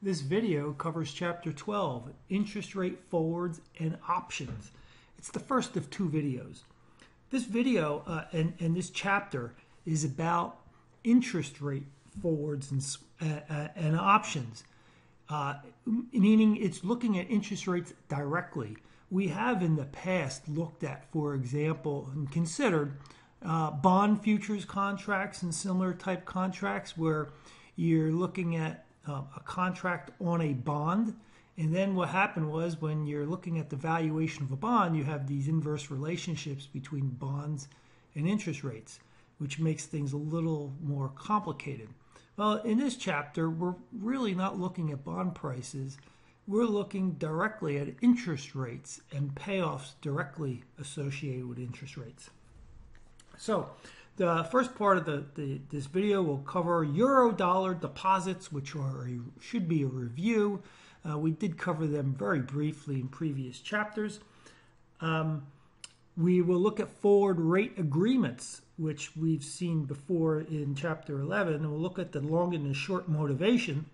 This video covers Chapter 12, Interest Rate Forwards and Options. It's the first of two videos. This video uh, and, and this chapter is about interest rate forwards and, uh, uh, and options, uh, meaning it's looking at interest rates directly. We have in the past looked at, for example, and considered uh, bond futures contracts and similar type contracts where you're looking at uh, a contract on a bond. And then what happened was when you're looking at the valuation of a bond, you have these inverse relationships between bonds and interest rates, which makes things a little more complicated. Well, in this chapter, we're really not looking at bond prices. We're looking directly at interest rates and payoffs directly associated with interest rates. So, the first part of the, the, this video will cover euro dollar deposits, which are a, should be a review. Uh, we did cover them very briefly in previous chapters. Um, we will look at forward rate agreements, which we've seen before in chapter 11, and we'll look at the long and the short motivation.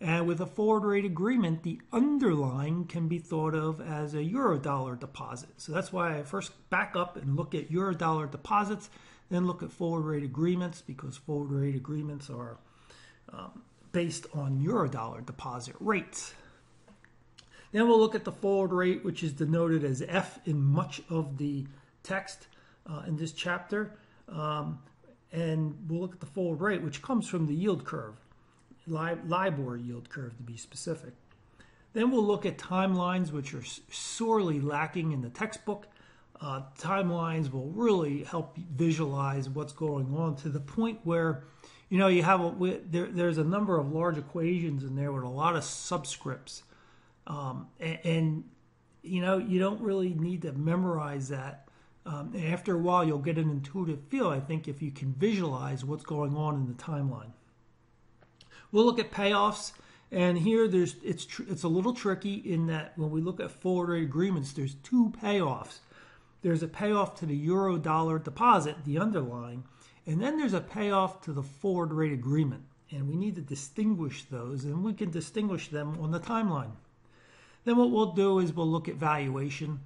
And with a forward rate agreement, the underlying can be thought of as a euro dollar deposit. So that's why I first back up and look at euro dollar deposits then look at forward rate agreements because forward rate agreements are um, based on Eurodollar deposit rates. Then we'll look at the forward rate, which is denoted as F in much of the text uh, in this chapter. Um, and we'll look at the forward rate, which comes from the yield curve, LIBOR yield curve to be specific. Then we'll look at timelines, which are sorely lacking in the textbook uh, timelines will really help visualize what's going on to the point where you know you have a, there, there's a number of large equations in there with a lot of subscripts. Um, and, and, you know you don't really need to memorize that. Um, after a while you'll get an intuitive feel i think if you can visualize what's going on in the timeline. We'll look at payoffs and here there's it's tr- it's a little tricky in that when we look at forward rate agreements there's two payoffs there's a payoff to the euro dollar deposit, the underlying, and then there's a payoff to the forward rate agreement. And we need to distinguish those, and we can distinguish them on the timeline. Then what we'll do is we'll look at valuation.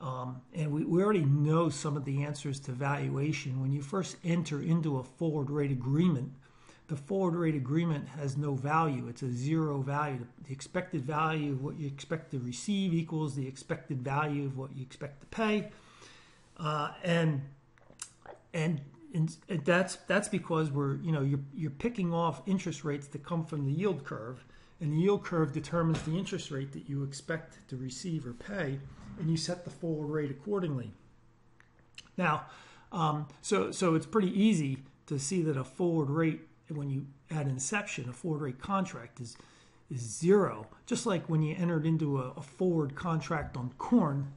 Um, and we, we already know some of the answers to valuation. When you first enter into a forward rate agreement, the forward rate agreement has no value. It's a zero value. The expected value of what you expect to receive equals the expected value of what you expect to pay. Uh, and, and and that's that's because we're you know you're you're picking off interest rates that come from the yield curve, and the yield curve determines the interest rate that you expect to receive or pay, and you set the forward rate accordingly. Now, um, so so it's pretty easy to see that a forward rate when you at inception a forward rate contract is is zero, just like when you entered into a, a forward contract on corn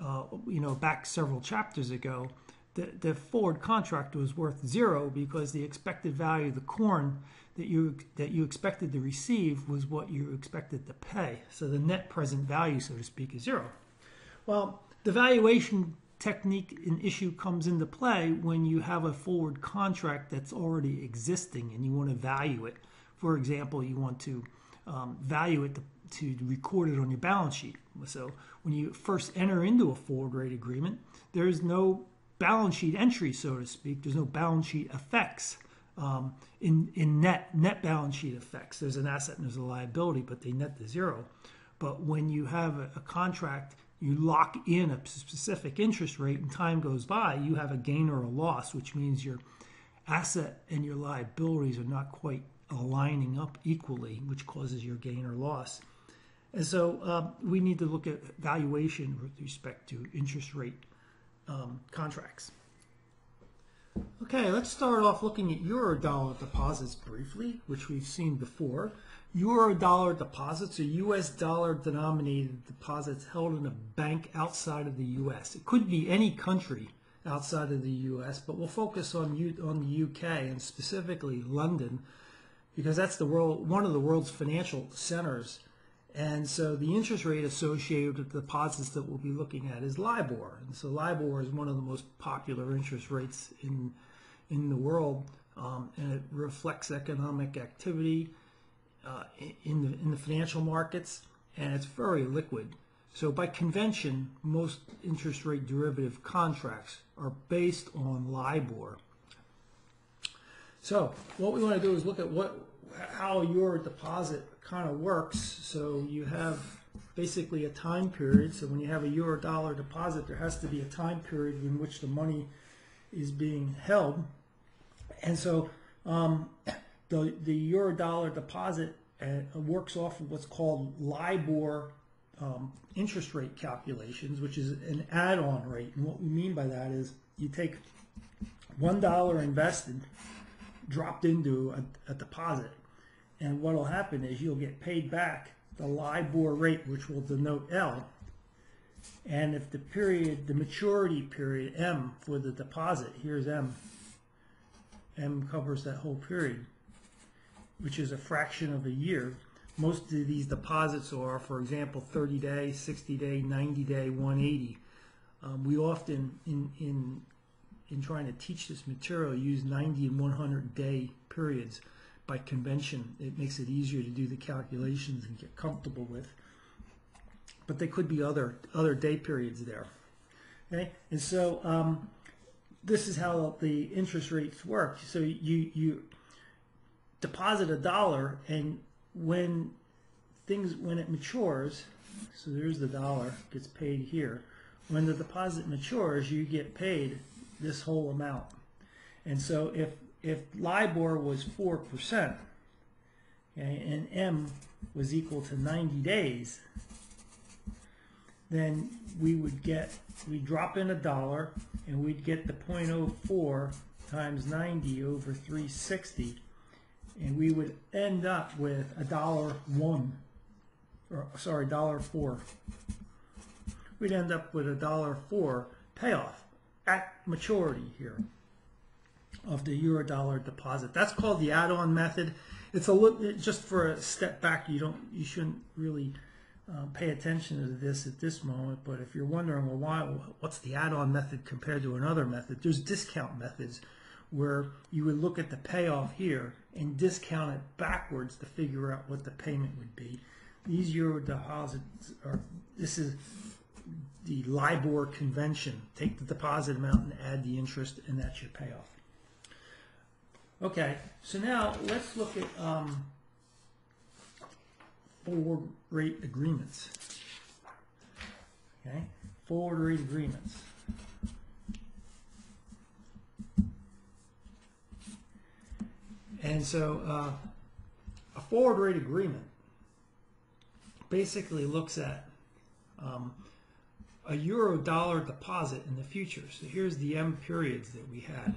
uh, you know, back several chapters ago, the, the forward contract was worth zero because the expected value of the corn that you that you expected to receive was what you expected to pay. So the net present value, so to speak, is zero. Well, the valuation technique and issue comes into play when you have a forward contract that's already existing and you want to value it. For example, you want to um, value it to to record it on your balance sheet. So when you first enter into a forward rate agreement, there is no balance sheet entry, so to speak. There's no balance sheet effects um, in in net net balance sheet effects. There's an asset and there's a liability, but they net to zero. But when you have a, a contract, you lock in a specific interest rate, and time goes by, you have a gain or a loss, which means your asset and your liabilities are not quite aligning up equally, which causes your gain or loss. And so um, we need to look at valuation with respect to interest rate um, contracts. Okay, let's start off looking at euro dollar deposits briefly, which we've seen before. Euro dollar deposits are US dollar denominated deposits held in a bank outside of the US. It could be any country outside of the US, but we'll focus on, U on the UK and specifically London because that's the world, one of the world's financial centers and so the interest rate associated with the deposits that we'll be looking at is LIBOR. And so LIBOR is one of the most popular interest rates in, in the world, um, and it reflects economic activity uh, in the in the financial markets, and it's very liquid. So by convention, most interest rate derivative contracts are based on LIBOR. So what we want to do is look at what how your deposit kind of works. So you have basically a time period. So when you have a euro dollar deposit, there has to be a time period in which the money is being held. And so um, the, the euro dollar deposit uh, works off of what's called LIBOR um, interest rate calculations, which is an add-on rate. And what we mean by that is you take one dollar invested, dropped into a, a deposit, and what will happen is you'll get paid back the LIBOR rate, which will denote L. And if the period, the maturity period, M for the deposit, here's M. M covers that whole period, which is a fraction of a year. Most of these deposits are, for example, 30 day, 60 day, 90 day, 180. Um, we often, in, in, in trying to teach this material, use 90 and 100 day periods by convention. It makes it easier to do the calculations and get comfortable with. But there could be other other day periods there. Okay, and so um, this is how the interest rates work. So you you deposit a dollar, and when things when it matures, so there's the dollar gets paid here. When the deposit matures, you get paid this whole amount. And so if if LIBOR was 4%, okay, and M was equal to 90 days, then we would get, we drop in a dollar and we'd get the 0.04 times 90 over 360 and we would end up with a dollar one, or sorry, dollar four. We'd end up with a dollar four payoff at maturity here of the euro dollar deposit. That's called the add-on method. It's a little just for a step back. You don't you shouldn't really uh, pay attention to this at this moment. But if you're wondering, well, why? What's the add-on method compared to another method? There's discount methods where you would look at the payoff here and discount it backwards to figure out what the payment would be. These euro deposits are. This is the LIBOR convention. Take the deposit amount and add the interest, and that's your payoff. Okay, so now let's look at um, forward rate agreements. Okay, forward rate agreements. And so uh, a forward rate agreement basically looks at um, a euro dollar deposit in the future. So here's the M periods that we had.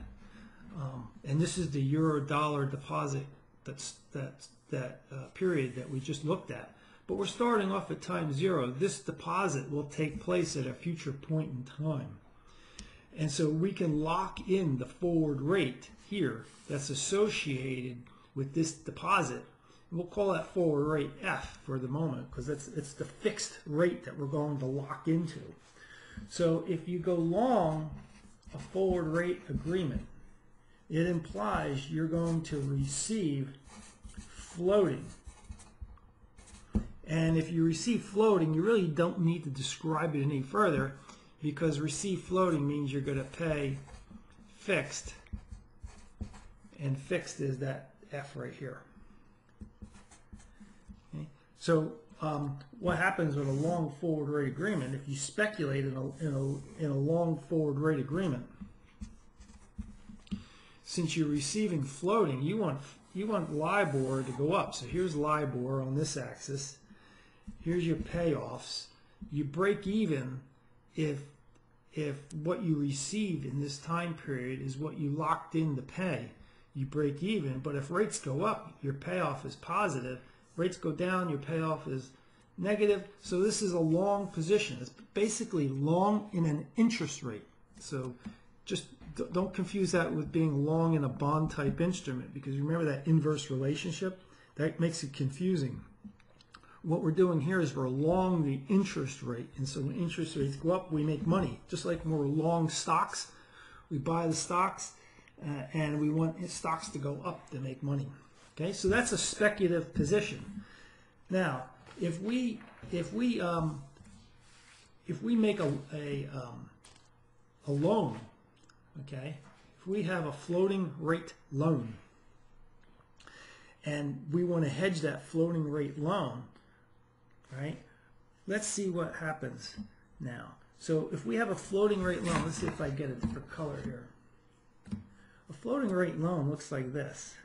Um, and this is the euro dollar deposit that's that that uh, period that we just looked at. But we're starting off at time zero. This deposit will take place at a future point in time. And so we can lock in the forward rate here that's associated with this deposit. We'll call that forward rate F for the moment because it's, it's the fixed rate that we're going to lock into. So if you go long a forward rate agreement, it implies you're going to receive floating. And if you receive floating, you really don't need to describe it any further because receive floating means you're going to pay fixed. And fixed is that F right here. Okay. So um, what happens with a long forward rate agreement, if you speculate in a, in a, in a long forward rate agreement, since you're receiving floating, you want you want LIBOR to go up. So here's LIBOR on this axis. Here's your payoffs. You break even if if what you received in this time period is what you locked in to pay. You break even, but if rates go up, your payoff is positive. Rates go down, your payoff is negative. So this is a long position. It's basically long in an interest rate. So just don't confuse that with being long in a bond type instrument because remember that inverse relationship? That makes it confusing. What we're doing here is we're long the interest rate. And so when interest rates go up, we make money. Just like when we're long stocks, we buy the stocks uh, and we want stocks to go up to make money. Okay, so that's a speculative position. Now, if we if we um, if we make a a, um, a loan, okay, if we have a floating rate loan, and we want to hedge that floating rate loan, right? Let's see what happens now. So if we have a floating rate loan, let's see if I get a different color here. A floating rate loan looks like this.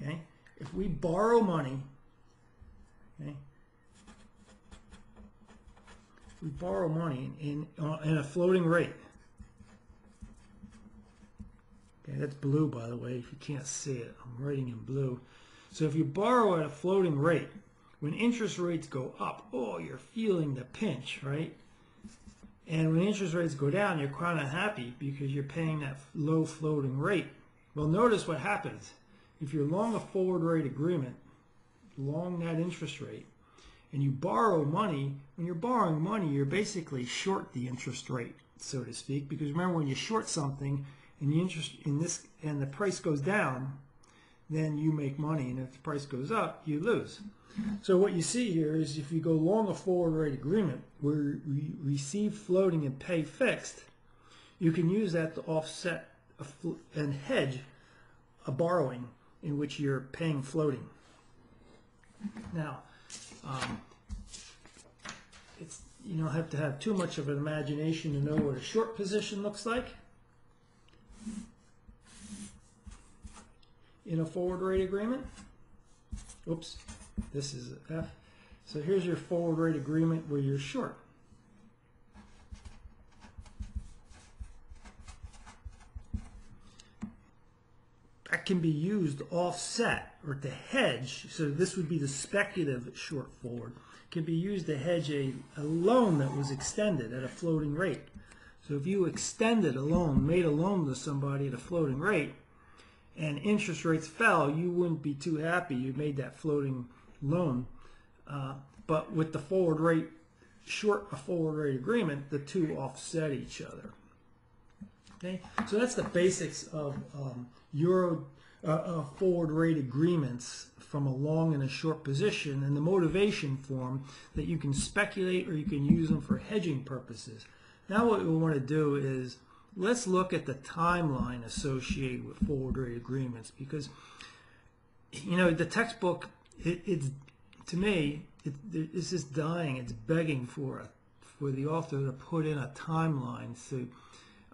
Okay, if we borrow money, okay, we borrow money in, uh, in a floating rate. Okay, that's blue, by the way, if you can't see it. I'm writing in blue. So if you borrow at a floating rate, when interest rates go up, oh, you're feeling the pinch, right? And when interest rates go down, you're kind of happy because you're paying that low floating rate. Well, notice what happens. If you're long a forward rate agreement, long that interest rate, and you borrow money, when you're borrowing money, you're basically short the interest rate, so to speak. Because remember, when you short something and the interest in this and the price goes down, then you make money, and if the price goes up, you lose. So what you see here is if you go long a forward rate agreement where we receive floating and pay fixed, you can use that to offset and hedge a borrowing in which you're paying floating. Now, um, it's you don't have to have too much of an imagination to know what a short position looks like in a forward rate agreement. Oops, this is F. So here's your forward rate agreement where you're short. That can be used offset or to hedge. So this would be the speculative short forward. Can be used to hedge a, a loan that was extended at a floating rate. So if you extended a loan, made a loan to somebody at a floating rate, and interest rates fell, you wouldn't be too happy you made that floating loan. Uh, but with the forward rate, short a forward rate agreement, the two offset each other. Okay, so that's the basics of um, euro uh, uh, forward rate agreements from a long and a short position, and the motivation form that you can speculate or you can use them for hedging purposes. Now, what we want to do is let's look at the timeline associated with forward rate agreements because you know the textbook it, it's to me it, it's just dying. It's begging for a, for the author to put in a timeline so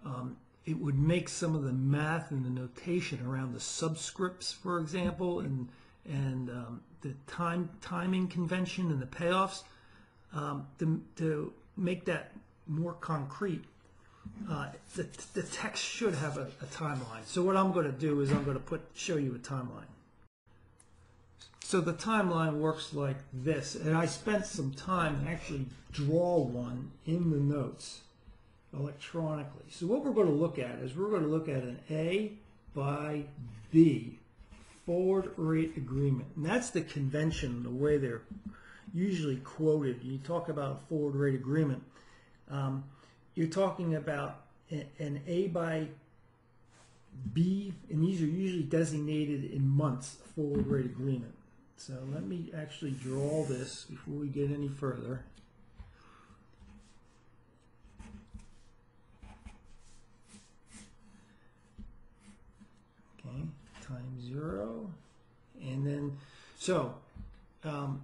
um, it would make some of the math and the notation around the subscripts, for example, and and um, the time timing convention and the payoffs um, to, to make that more concrete. Uh, the, the text should have a, a timeline. So what I'm going to do is I'm going to put show you a timeline. So the timeline works like this, and I spent some time actually draw one in the notes electronically. So what we're going to look at is we're going to look at an A by B forward rate agreement. And that's the convention, the way they're usually quoted. You talk about a forward rate agreement. Um, you're talking about an A by B, and these are usually designated in months, forward rate agreement. So let me actually draw this before we get any further. Okay, times zero. And then, so um,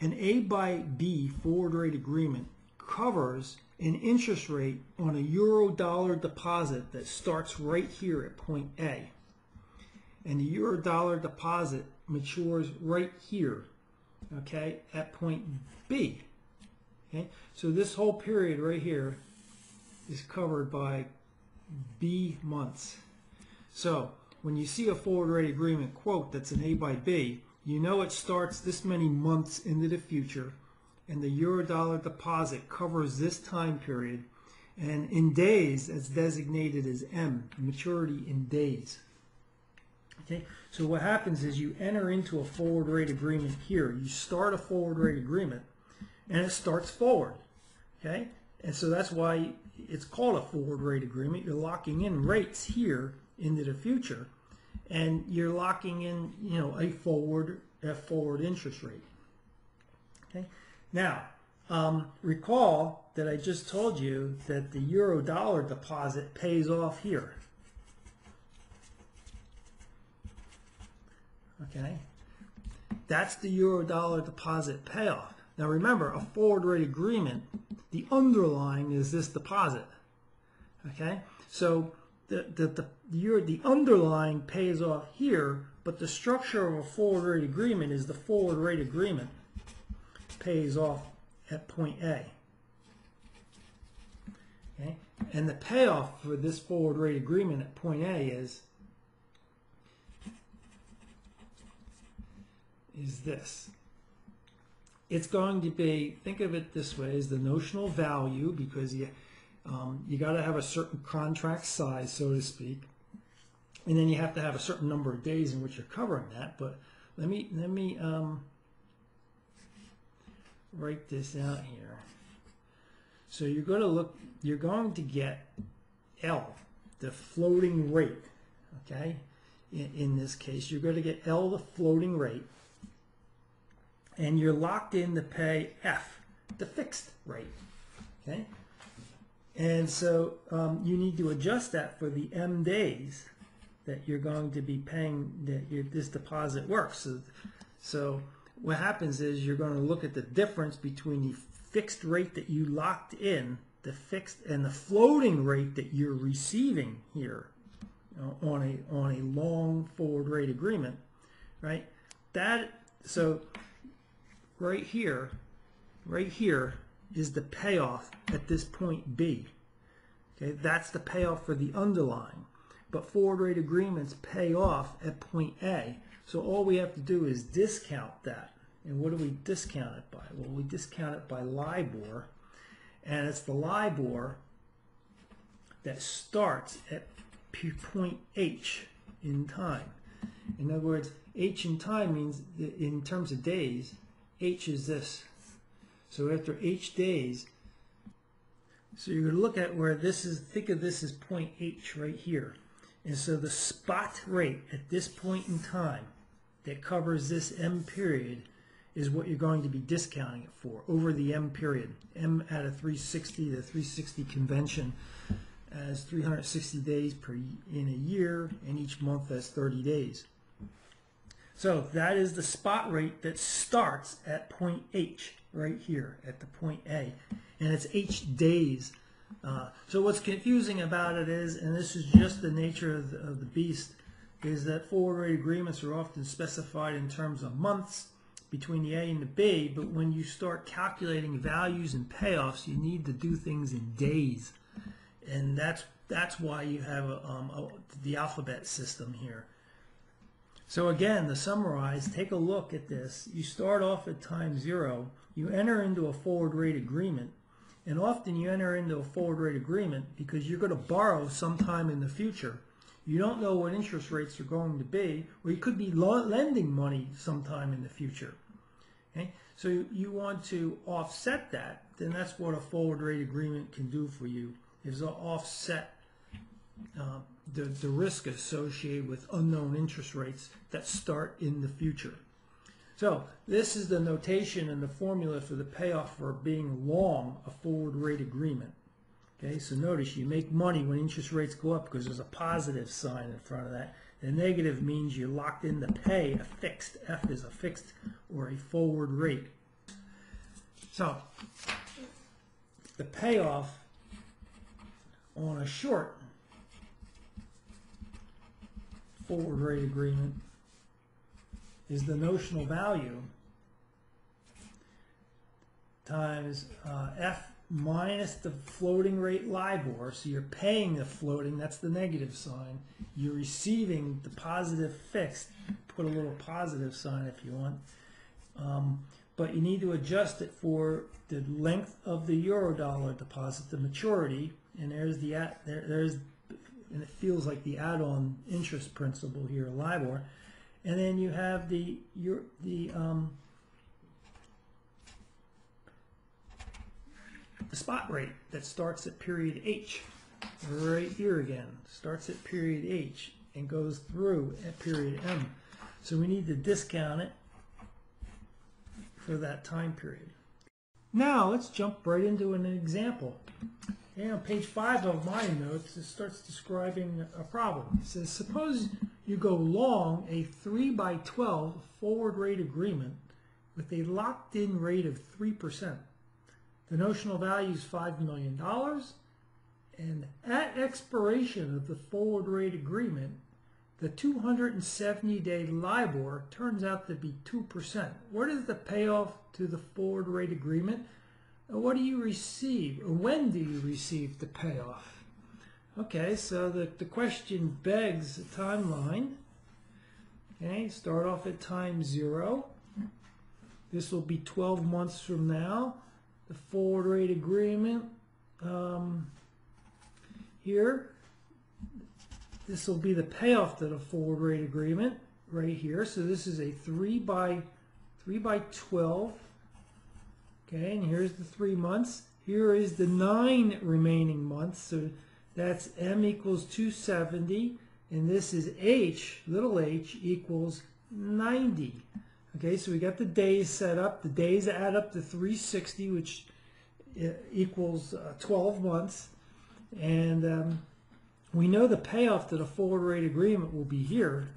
an A by B forward rate agreement covers an interest rate on a euro dollar deposit that starts right here at point A. And the euro dollar deposit matures right here, okay, at point B. Okay, so this whole period right here is covered by B months. So when you see a forward rate agreement quote that's an A by B, you know it starts this many months into the future and the euro dollar deposit covers this time period and in days as designated as M, maturity in days. Okay, so what happens is you enter into a forward rate agreement here. You start a forward rate agreement, and it starts forward. Okay, and so that's why it's called a forward rate agreement. You're locking in rates here into the future, and you're locking in, you know, a forward a forward interest rate. Okay. Now, um, recall that I just told you that the euro dollar deposit pays off here. Okay. That's the euro dollar deposit payoff. Now remember, a forward rate agreement, the underlying is this deposit. Okay? So the, the, the, the, the underlying pays off here, but the structure of a forward rate agreement is the forward rate agreement pays off at point A. Okay? And the payoff for this forward rate agreement at point A is is this. It's going to be, think of it this way, is the notional value because you, um, you got to have a certain contract size, so to speak. And then you have to have a certain number of days in which you're covering that. But let me, let me um, write this out here. So you're going to look, you're going to get L, the floating rate, okay? In, in this case, you're going to get L, the floating rate and you're locked in to pay F, the fixed rate. Okay, and so um, you need to adjust that for the M days that you're going to be paying that this deposit works. So, so what happens is you're going to look at the difference between the fixed rate that you locked in, the fixed and the floating rate that you're receiving here on a on a long forward rate agreement, right? That so right here, right here is the payoff at this point B. Okay, that's the payoff for the underlying. But forward rate agreements pay off at point A. So all we have to do is discount that. And what do we discount it by? Well, we discount it by LIBOR. And it's the LIBOR that starts at point H in time. In other words, H in time means in terms of days, H is this. So after H days, so you're going to look at where this is, think of this as point H right here. And so the spot rate at this point in time that covers this M period is what you're going to be discounting it for over the M period. M at a 360, the 360 convention as 360 days per in a year, and each month as 30 days. So that is the spot rate that starts at point H right here at the point A. And it's H days. Uh, so what's confusing about it is, and this is just the nature of the, of the beast, is that forward rate agreements are often specified in terms of months between the A and the B, but when you start calculating values and payoffs, you need to do things in days. And that's that's why you have a, um, a, the alphabet system here. So again, to summarize, take a look at this. You start off at time zero, you enter into a forward rate agreement, and often you enter into a forward rate agreement because you're going to borrow sometime in the future. You don't know what interest rates are going to be, or you could be lending money sometime in the future. Okay? So you want to offset that, then that's what a forward rate agreement can do for you, is offset uh, the, the risk associated with unknown interest rates that start in the future. So this is the notation and the formula for the payoff for being long a forward rate agreement. Okay, so notice you make money when interest rates go up because there's a positive sign in front of that. The negative means you're locked in to pay a fixed, F is a fixed or a forward rate. So the payoff on a short forward rate agreement is the notional value times uh, F minus the floating rate LIBOR. So you're paying the floating, that's the negative sign. You're receiving the positive fixed. Put a little positive sign if you want. Um, but you need to adjust it for the length of the euro dollar deposit, the maturity, and there's the there, there's and it feels like the add-on interest principle here, LIBOR. And then you have the your the um, the spot rate that starts at period H. right here again. Starts at period H and goes through at period M. So we need to discount it for that time period. Now let's jump right into an example. And on page 5 of my notes, it starts describing a problem. It says, suppose you go long a 3 by 12 forward rate agreement with a locked-in rate of 3%. The notional value is $5 million, and at expiration of the forward rate agreement, the 270-day LIBOR turns out to be 2%. What is the payoff to the forward rate agreement? What do you receive? When do you receive the payoff? Okay, so the, the question begs a timeline. Okay, start off at time zero. This will be 12 months from now. The forward rate agreement um, here this will be the payoff to the forward rate agreement right here. So this is a 3 by 3 by 12. Okay, and here's the three months. Here is the nine remaining months. So that's M equals 270. And this is H, little h, equals 90. Okay, so we got the days set up. The days add up to 360, which uh, equals uh, 12 months. And um, we know the payoff to the forward rate agreement will be here.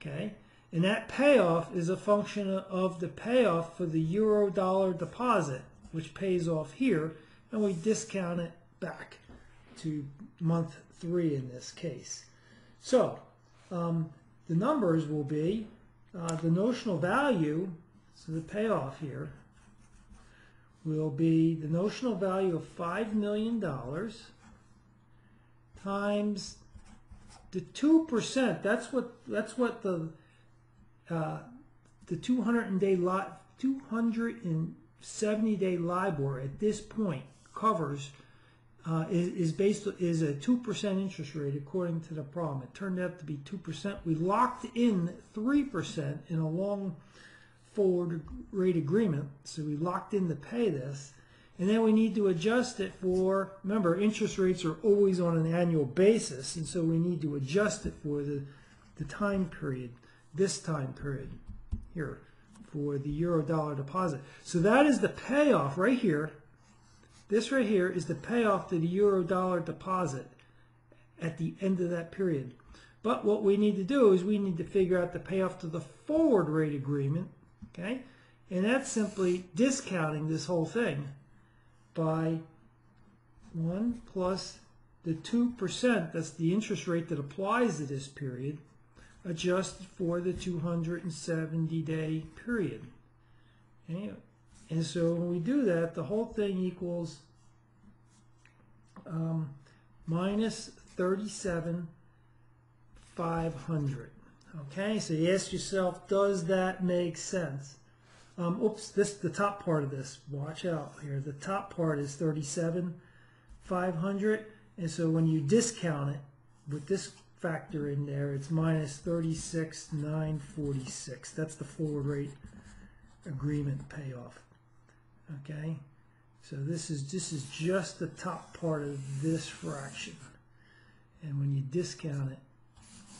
Okay, and that payoff is a function of the payoff for the euro dollar deposit, which pays off here, and we discount it back to month three in this case. So um, the numbers will be uh, the notional value, so the payoff here, will be the notional value of $5 million times the two percent. That's what that's what the uh, the 200 day lot 270 day LIBOR at this point covers uh, is, is based is a two percent interest rate according to the problem. It turned out to be two percent. We locked in three percent in a long forward rate agreement, so we locked in to pay this. And then we need to adjust it for, remember, interest rates are always on an annual basis, and so we need to adjust it for the, the time period, this time period here, for the euro dollar deposit. So that is the payoff right here. This right here is the payoff to the euro dollar deposit at the end of that period. But what we need to do is we need to figure out the payoff to the forward rate agreement, okay? And that's simply discounting this whole thing by 1 plus the 2%, that's the interest rate that applies to this period, adjusted for the 270 day period. Okay? And so when we do that, the whole thing equals um, minus 37,500. Okay, so you ask yourself, does that make sense? Um, oops, this the top part of this. Watch out here. The top part is 37, 500. And so when you discount it with this factor in there, it's minus 36, 946. That's the forward rate agreement payoff. Okay. So this is this is just the top part of this fraction. And when you discount it,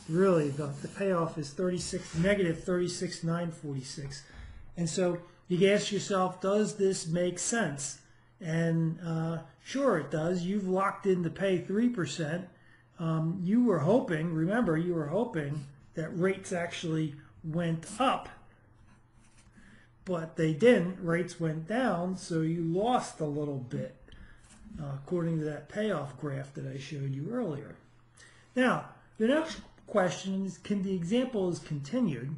really the, the payoff is 36 negative 36 946 and so you ask yourself, does this make sense? And uh, sure, it does. You've locked in to pay 3%. Um, you were hoping, remember, you were hoping that rates actually went up, but they didn't. Rates went down, so you lost a little bit, uh, according to that payoff graph that I showed you earlier. Now, the next question is, can the example is continued?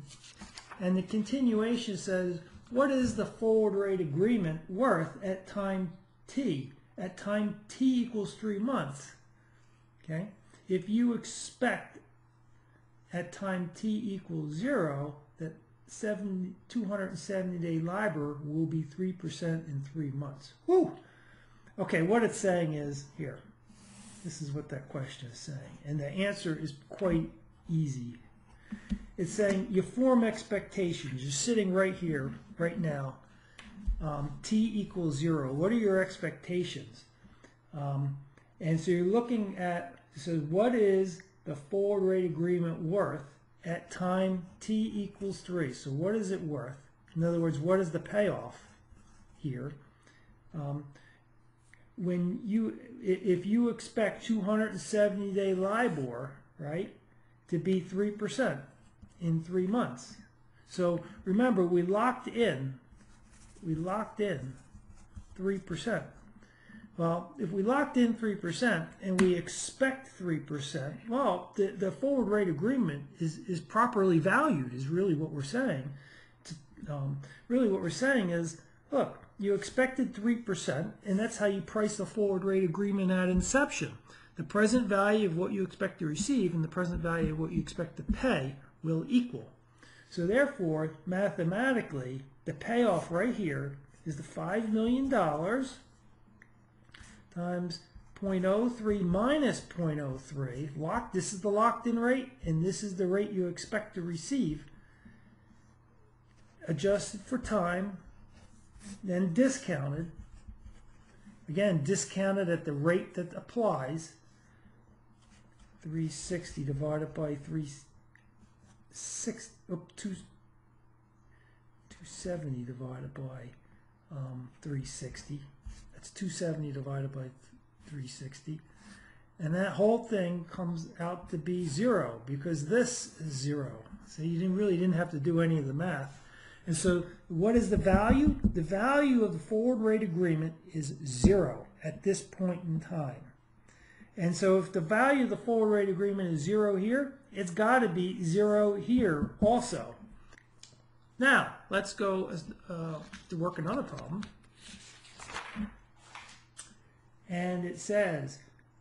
And the continuation says, what is the forward rate agreement worth at time t? At time t equals three months. Okay? If you expect at time t equals zero that 270 day LIBOR will be 3% in three months. Woo! Okay, what it's saying is here. This is what that question is saying. And the answer is quite easy. It's saying you form expectations. You're sitting right here, right now. Um, t equals zero. What are your expectations? Um, And so you're looking at, so what is the forward rate agreement worth at time t equals 3? So what is it worth? In other words, what is the payoff here? Um, when you, if you expect 270 day LIBOR, right, to be 3% in three months. So remember, we locked in, we locked in 3%. Well, if we locked in 3% and we expect 3%, well, the, the forward rate agreement is, is properly valued, is really what we're saying. Um, really what we're saying is, look, you expected 3%, and that's how you price the forward rate agreement at inception. The present value of what you expect to receive and the present value of what you expect to pay will equal. So therefore, mathematically, the payoff right here is the $5 million times 0.03 minus 0.03. Lock, this is the locked-in rate, and this is the rate you expect to receive. Adjusted for time, then discounted. Again, discounted at the rate that applies. 360 divided by 3 six, oh, two, 270 divided by um, 360. That's 270 divided by 360. And that whole thing comes out to be zero because this is zero. So you didn't really didn't have to do any of the math. And so what is the value? The value of the forward rate agreement is zero at this point in time. And so if the value of the forward rate agreement is zero here, it's got to be zero here also. Now, let's go uh, to work another problem. And it says,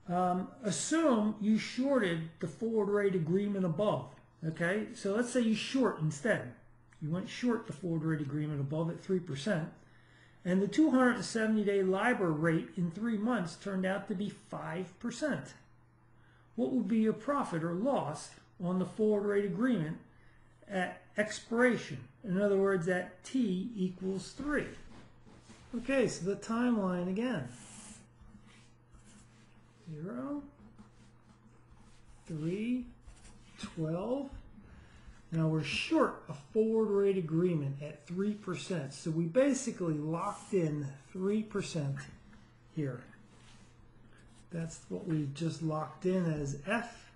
um, assume you shorted the forward rate agreement above. Okay, so let's say you short instead. You went short the forward rate agreement above at 3%. And the 270-day LIBOR rate in three months turned out to be 5%. What would be your profit or loss on the forward rate agreement at expiration? In other words, at t equals 3. Okay, so the timeline again. 0, 3, 12, now we're short a forward rate agreement at 3%. So we basically locked in 3% here. That's what we just locked in as F.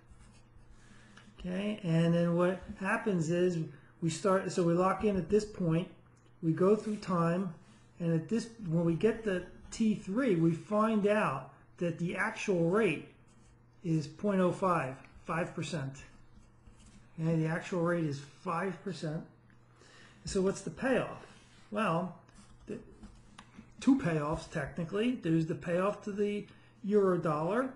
Okay, and then what happens is we start, so we lock in at this point, we go through time, and at this, when we get the T3, we find out that the actual rate is 0.05, 5%. And the actual rate is 5%. So what's the payoff? Well, the, two payoffs technically. There's the payoff to the euro dollar,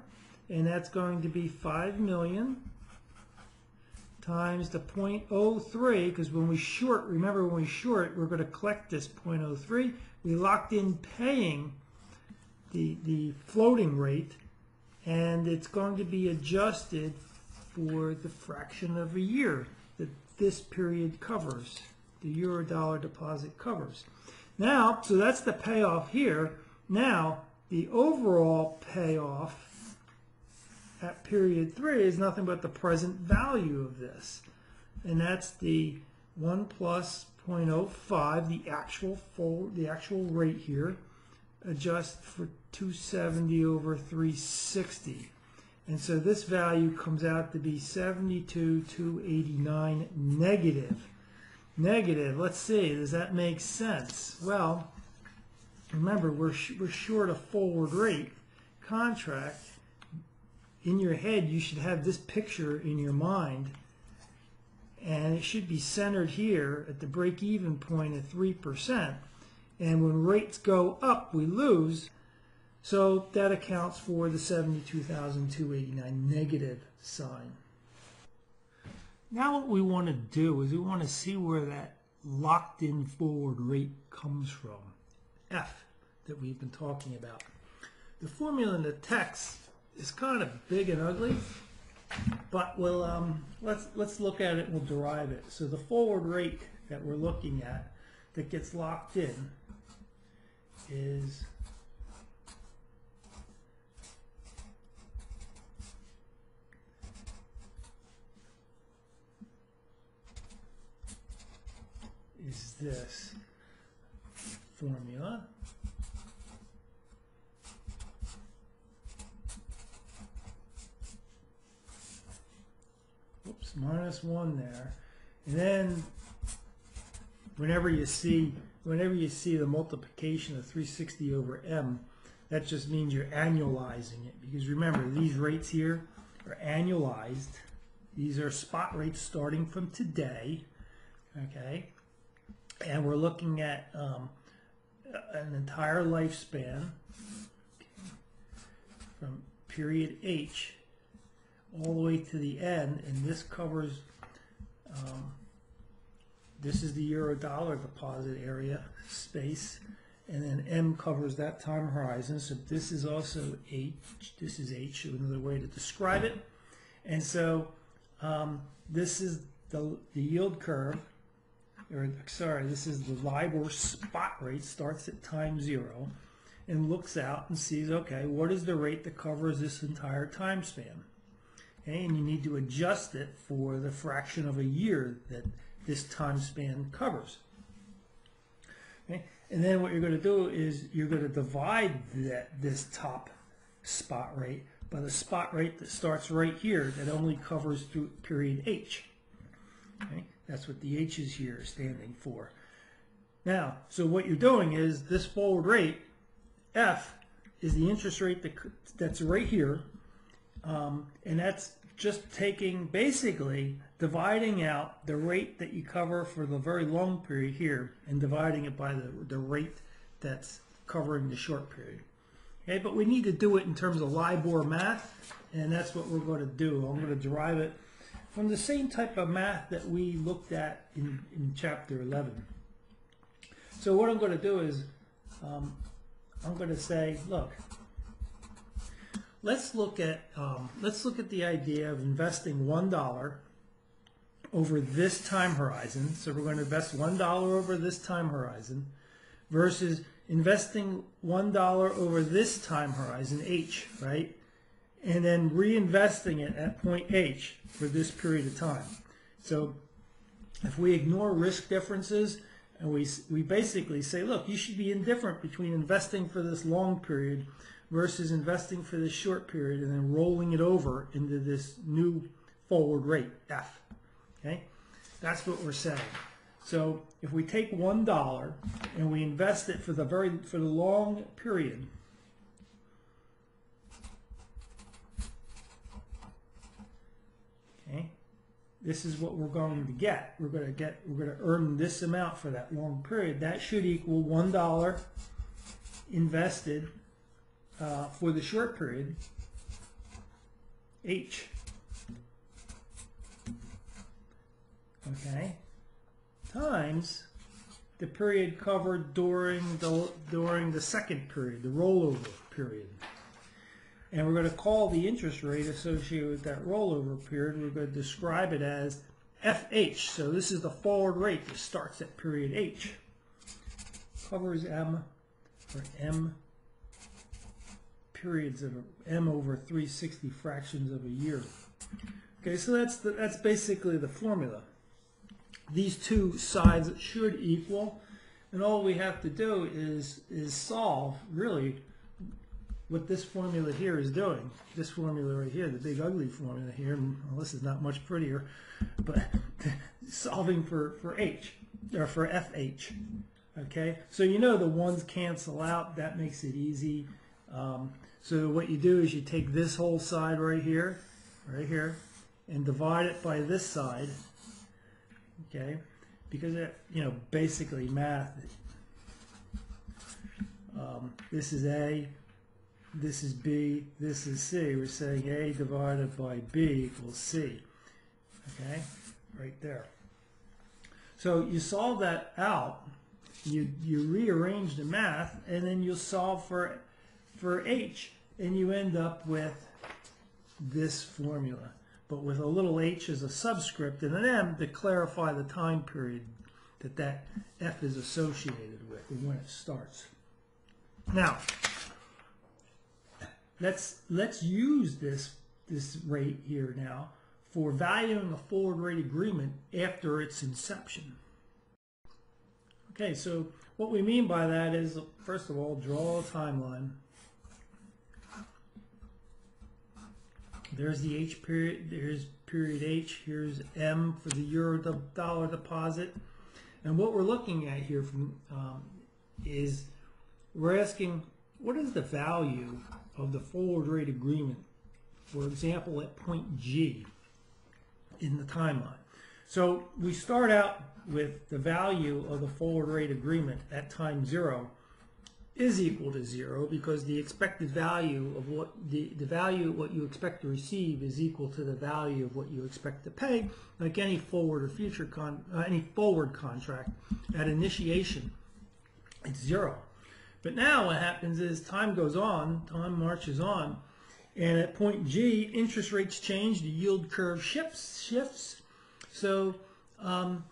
and that's going to be 5 million times the 0.03, because when we short, remember when we short, we're going to collect this 0.03. We locked in paying the, the floating rate, and it's going to be adjusted for the fraction of a year that this period covers, the euro dollar deposit covers. Now, so that's the payoff here. Now, the overall payoff at period three is nothing but the present value of this. And that's the 1 plus 0.05, the actual full, the actual rate here, adjust for 270 over 360. And so this value comes out to be 72,289 negative. Negative, let's see, does that make sense? Well, remember, we're, sh we're short a forward rate contract. In your head, you should have this picture in your mind. And it should be centered here at the break-even point at 3%. And when rates go up, we lose. So that accounts for the 72,289 negative sign. Now what we want to do is we want to see where that locked in forward rate comes from. F that we've been talking about. The formula in the text is kind of big and ugly, but we'll um, let's let's look at it. and We'll derive it. So the forward rate that we're looking at that gets locked in is is this formula. Oops minus one there. And then whenever you see whenever you see the multiplication of 360 over m, that just means you're annualizing it. Because remember, these rates here are annualized. These are spot rates starting from today. Okay? And we're looking at um, an entire lifespan from period H all the way to the end, and this covers um, this is the euro dollar deposit area space, and then M covers that time horizon. So this is also H. This is H, another way to describe it. And so um, this is the, the yield curve, or sorry, this is the LIBOR spot rate starts at time zero and looks out and sees, okay, what is the rate that covers this entire time span? Okay, and you need to adjust it for the fraction of a year that this time span covers. Okay? And then what you're going to do is you're going to divide that this top spot rate by the spot rate that starts right here that only covers through period H. Okay? That's what the H is here standing for. Now, so what you're doing is this forward rate, F, is the interest rate that, that's right here, um, and that's just taking basically dividing out the rate that you cover for the very long period here and dividing it by the, the rate that's covering the short period. Okay, but we need to do it in terms of LIBOR math, and that's what we're going to do. I'm going to derive it from the same type of math that we looked at in, in chapter 11. So what I'm going to do is um, I'm going to say, look, let's look at um, let's look at the idea of investing one dollar over this time horizon. So we're going to invest one dollar over this time horizon versus investing one dollar over this time horizon H, right? And then reinvesting it at point H for this period of time. So if we ignore risk differences and we, we basically say, look, you should be indifferent between investing for this long period versus investing for this short period and then rolling it over into this new forward rate, F. Okay? That's what we're saying. So if we take one dollar and we invest it for the very for the long period, okay, this is what we're going to get. We're going to get we're going to earn this amount for that long period. That should equal one dollar invested uh, for the short period, H. Okay, times the period covered during the during the second period, the rollover period. And we're going to call the interest rate associated with that rollover period, we're going to describe it as FH. So this is the forward rate that starts at period H. Covers M for M periods of m over 360 fractions of a year. Okay, so that's the, that's basically the formula. These two sides should equal, and all we have to do is is solve really what this formula here is doing. This formula right here, the big ugly formula here, well, this is not much prettier, but solving for, for h, or for fh. Okay, so you know the ones cancel out, that makes it easy. Um, so what you do is you take this whole side right here, right here, and divide it by this side, okay? Because, it, you know, basically math, um, this is A, this is B, this is C. We're saying A divided by B equals C, okay? Right there. So you solve that out, you, you rearrange the math, and then you'll solve for, for H and you end up with this formula, but with a little h as a subscript and an m to clarify the time period that that f is associated with and when it starts. Now, let's let's use this this rate here now for valuing a forward rate agreement after its inception. Okay, so what we mean by that is, first of all, draw a timeline. There's the H period, there's period H, here's M for the euro dollar deposit. And what we're looking at here from um, is we're asking what is the value of the forward rate agreement, for example, at point G in the timeline. So we start out with the value of the forward rate agreement at time zero is equal to zero because the expected value of what the, the value what you expect to receive is equal to the value of what you expect to pay. Like any forward or future con uh, any forward contract at initiation it's zero. But now what happens is time goes on time marches on and at point G interest rates change the yield curve shifts shifts. So um,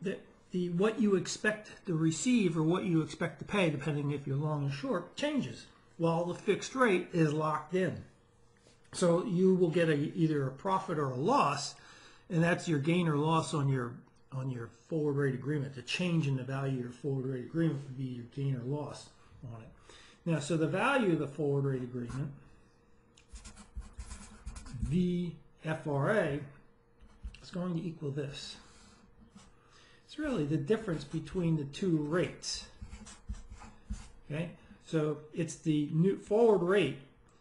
the, the what you expect to receive or what you expect to pay, depending if you're long or short, changes while the fixed rate is locked in. So you will get a, either a profit or a loss, and that's your gain or loss on your on your forward rate agreement. The change in the value of your forward rate agreement would be your gain or loss on it. Now, so the value of the forward rate agreement, VFRA, is going to equal this. It's really the difference between the two rates. Okay, so it's the new forward rate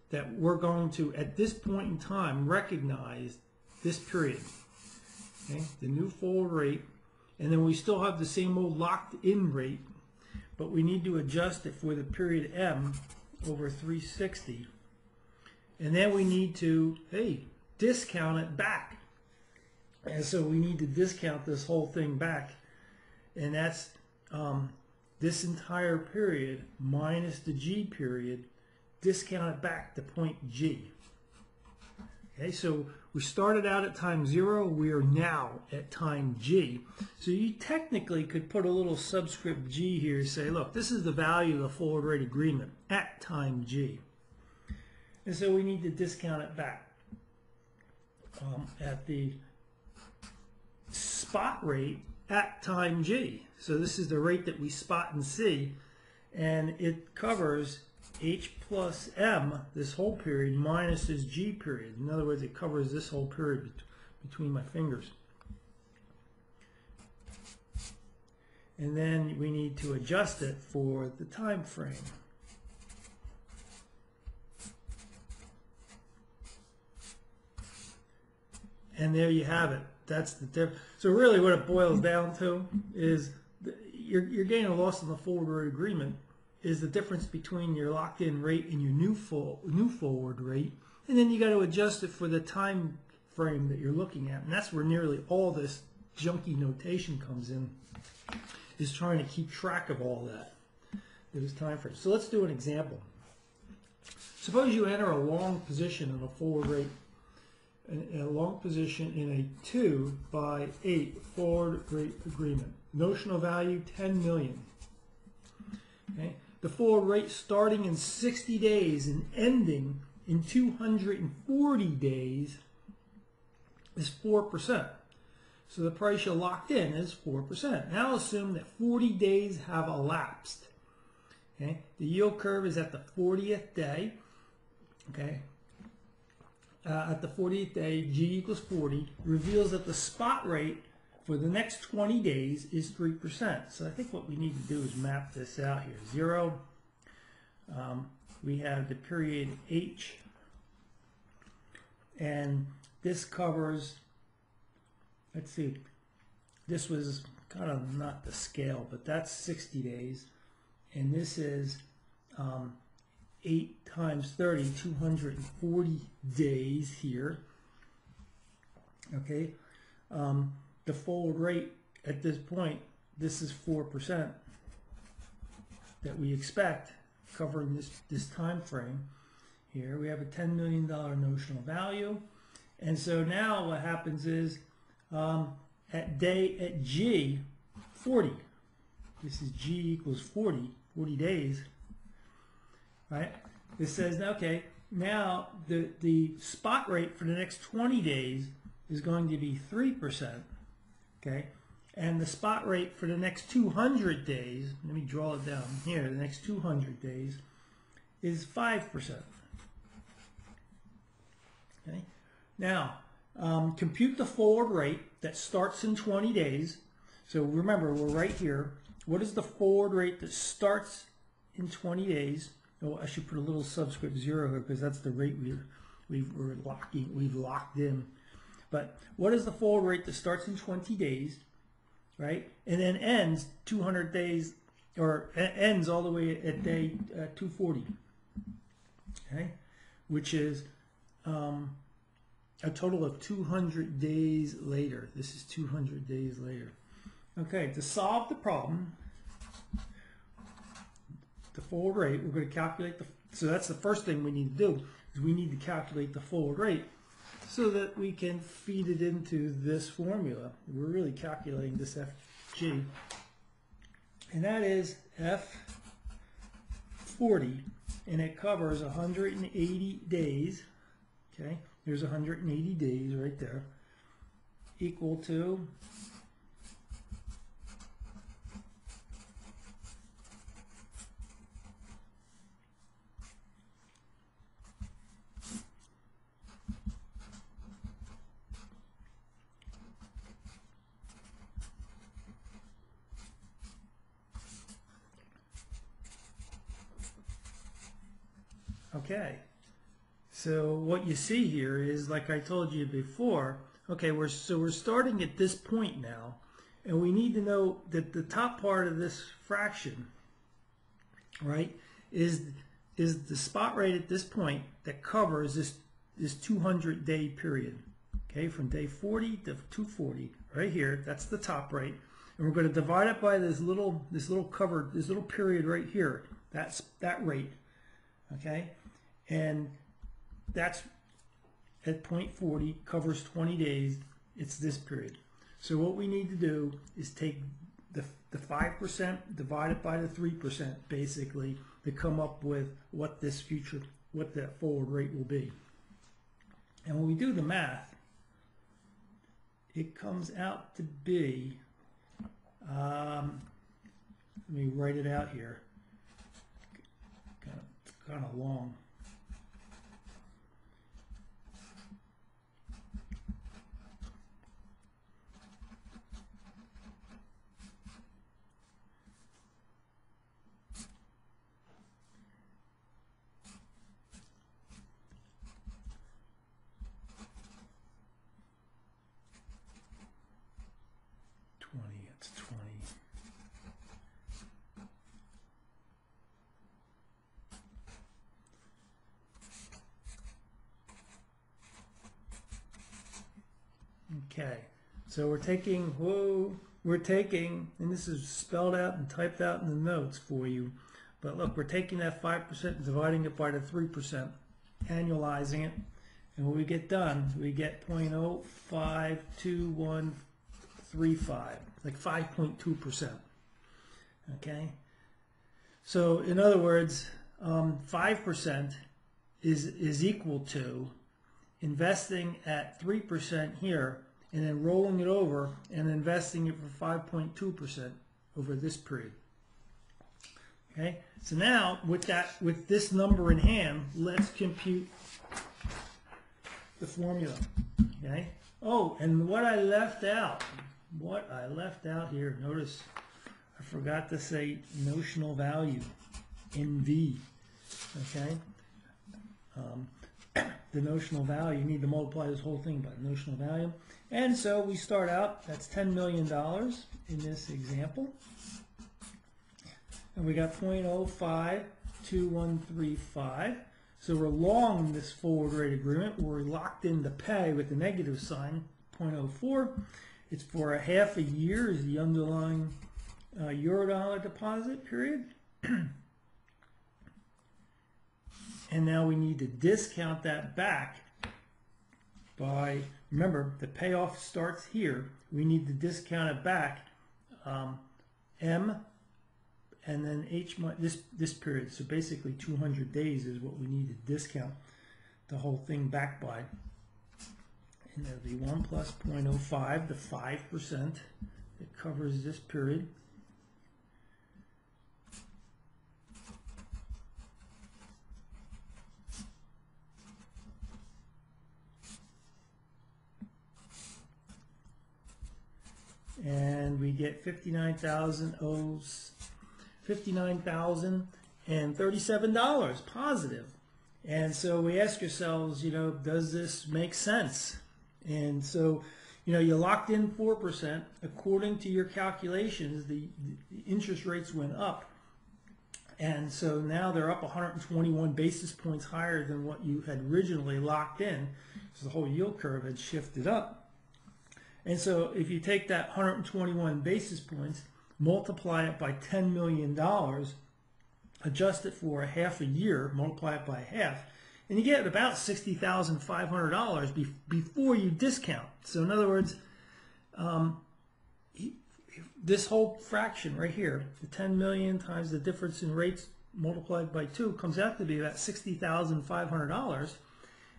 that we're going to, at this point in time, recognize this period. Okay, the new forward rate, and then we still have the same old locked-in rate, but we need to adjust it for the period M over 360. And then we need to, hey, discount it back. And so we need to discount this whole thing back and that's um, this entire period minus the G period, discounted back to point G. Okay, so we started out at time zero, we are now at time G. So you technically could put a little subscript G here, say, look, this is the value of the forward rate agreement at time G. And so we need to discount it back um, at the spot rate at time G. So this is the rate that we spot and see, and it covers H plus M, this whole period, minus this G period. In other words, it covers this whole period between my fingers. And then we need to adjust it for the time frame. And there you have it that's the difference. So really, what it boils down to is the, your your gain or loss on the forward agreement is the difference between your locked-in rate and your new full new forward rate, and then you got to adjust it for the time frame that you're looking at, and that's where nearly all this junky notation comes in, is trying to keep track of all that those time frames. So let's do an example. Suppose you enter a long position in a forward rate a long position in a 2 by 8 forward rate agreement. Notional value 10 million. Okay? The forward rate starting in 60 days and ending in 240 days is 4%. So the price you locked in is 4%. Now assume that 40 days have elapsed. Okay? The yield curve is at the 40th day. Okay? Uh, at the 40th day, G equals 40, reveals that the spot rate for the next 20 days is 3%. So I think what we need to do is map this out here. Zero, um, we have the period H, and this covers, let's see, this was kind of not the scale, but that's 60 days, and this is um, 8 times 30, 240 days here. Okay, um, the forward rate at this point, this is 4% that we expect covering this, this time frame. Here we have a $10 million notional value. And so now what happens is um, at day at G, 40. This is G equals 40, 40 days right? It says, okay, now the, the spot rate for the next 20 days is going to be 3%, okay? And the spot rate for the next 200 days, let me draw it down here, the next 200 days is 5%. Okay. Now, um, compute the forward rate that starts in 20 days. So remember, we're right here. What is the forward rate that starts in 20 days? Oh, I should put a little subscript zero here because that's the rate we're, we're locking, we've locked in. But what is the forward rate that starts in 20 days, right? And then ends 200 days, or ends all the way at day uh, 240, okay? Which is um, a total of 200 days later. This is 200 days later. Okay, to solve the problem, the forward rate, we're going to calculate the, so that's the first thing we need to do, is we need to calculate the forward rate so that we can feed it into this formula. We're really calculating this FG. And that is F40, and it covers 180 days. Okay, there's 180 days right there, equal to Okay. So what you see here is, like I told you before, okay, we're so we're starting at this point now, and we need to know that the top part of this fraction, right, is is the spot rate at this point that covers this this 200 day period. Okay, from day 40 to 240, right here, that's the top rate. And we're going to divide it by this little this little covered this little period right here. That's that rate. Okay? and that's at point 40 covers 20 days it's this period. So what we need to do is take the, the 5% divided by the 3% basically to come up with what this future what that forward rate will be. And when we do the math it comes out to be um, let me write it out here. Kind of, kind of long Okay, so we're taking, whoa, we're taking, and this is spelled out and typed out in the notes for you, but look, we're taking that 5% and dividing it by the 3%, annualizing it, and when we get done, we get 0.052135, like 5.2%. Okay? So, in other words, um, 5% is, is equal to investing at 3% here and then rolling it over and investing it for 5.2% over this period. Okay, so now with that, with this number in hand, let's compute the formula. Okay. Oh, and what I left out, what I left out here, notice I forgot to say notional value, NV. Okay. Um, the notional value, you need to multiply this whole thing by the notional value. And so we start out, that's $10 million in this example. And we got 0.052135. So we're long this forward rate agreement. We're locked in to pay with the negative sign, 0.04. It's for a half a year is the underlying uh, Eurodollar deposit period. and now we need to discount that back by, remember, the payoff starts here. We need to discount it back um, M and then H, this, this period. So basically 200 days is what we need to discount the whole thing back by. And that'll be 1 plus 0.05, the 5% that covers this period. And we get fifty-nine thousand owes fifty-nine thousand and thirty-seven dollars positive. And so we ask ourselves, you know, does this make sense? And so, you know, you locked in four percent. According to your calculations, the, the interest rates went up. And so now they're up 121 basis points higher than what you had originally locked in. So the whole yield curve had shifted up. And so if you take that 121 basis points, multiply it by $10 million, adjust it for a half a year, multiply it by half, and you get about $60,500 be- before you discount. So in other words, um, this whole fraction right here, the 10 million times the difference in rates multiplied by two comes out to be about $60,500.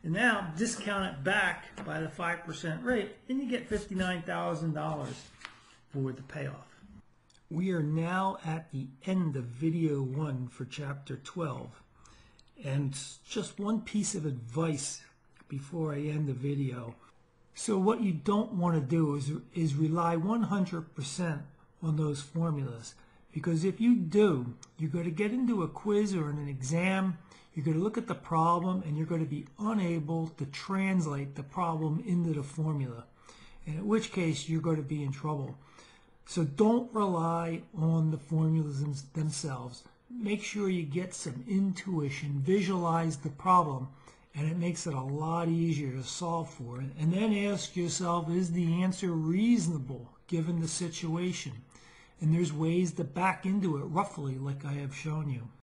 And now discount it back by the 5% rate, and you get $59,000 for the payoff. We are now at the end of video one for chapter 12. And just one piece of advice before I end the video. So what you don't want to do is, is rely 100% on those formulas. Because if you do, you're going to get into a quiz or an exam, you're going to look at the problem and you're going to be unable to translate the problem into the formula. And in which case you're going to be in trouble. So don't rely on the formulas themselves. Make sure you get some intuition, visualize the problem, and it makes it a lot easier to solve for. And then ask yourself, is the answer reasonable given the situation? And there's ways to back into it roughly like I have shown you.